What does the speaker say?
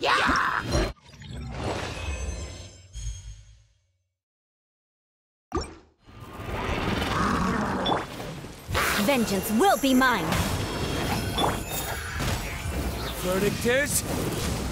Yeah! Vengeance will be mine! Verdict is...